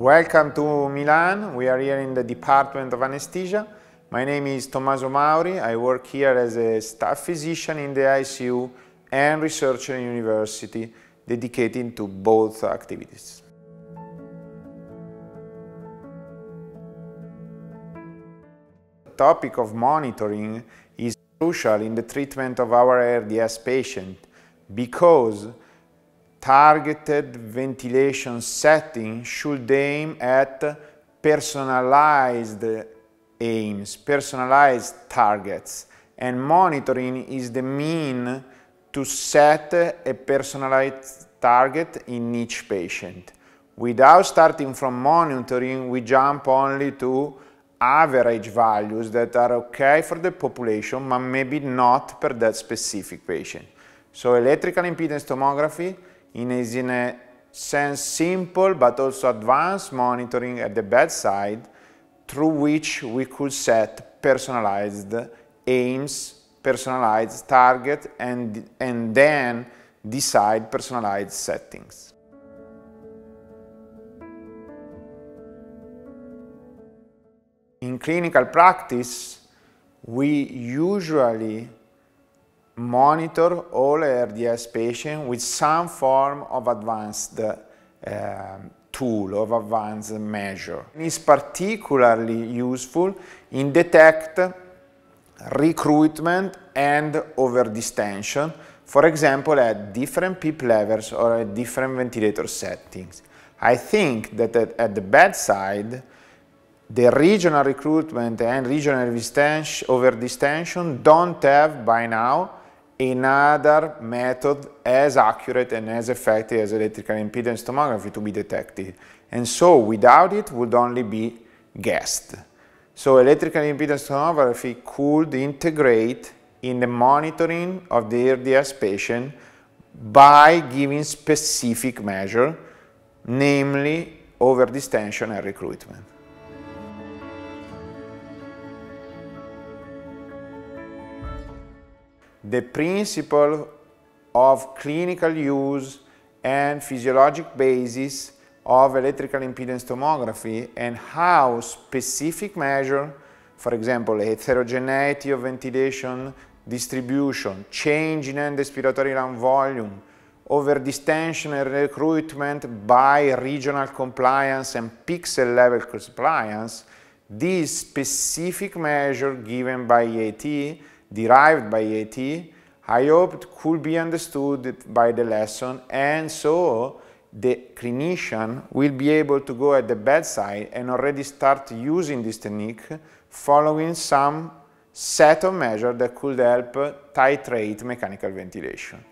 Welcome to Milan. We are here in the Department of Anesthesia. My name is Tommaso Mauri. I work here as a staff physician in the ICU and researcher in university dedicated to both activities. The topic of monitoring is crucial in the treatment of our ARDS patient because targeted ventilation setting should aim at personalized aims, personalized targets, and monitoring is the mean to set a personalized target in each patient. Without starting from monitoring, we jump only to average values that are okay for the population, but maybe not per that specific patient. So electrical impedance tomography is in a sense simple but also advanced monitoring at the bedside through which we could set personalized aims, personalized target and, and then decide personalized settings. In clinical practice, we usually monitor all RDS patients with some form of advanced uh, tool, of advanced measure. It is particularly useful in detect recruitment and overdistension, for example at different PEEP levels or at different ventilator settings. I think that at, at the bedside, the regional recruitment and regional overdistension don't have by now another method as accurate and as effective as electrical impedance tomography to be detected. And so without it would only be guessed. So electrical impedance tomography could integrate in the monitoring of the ARDS patient by giving specific measure, namely overdistension and recruitment. The principle of clinical use and physiologic basis of electrical impedance tomography and how specific measure, for example, heterogeneity of ventilation distribution, change in end expiratory lung volume, overdistension and recruitment by regional compliance and pixel level compliance, this specific measure given by EIT derived by EIT, I hoped could be understood by the lesson and so the clinician will be able to go at the bedside and already start using this technique following some set of measures that could help titrate mechanical ventilation.